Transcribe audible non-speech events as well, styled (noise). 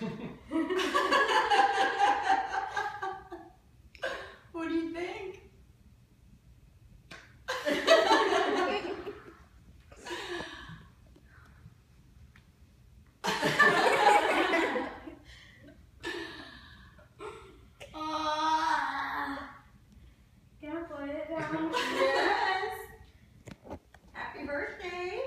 (laughs) what do you think? Can I play it down? (laughs) Yes. Happy birthday.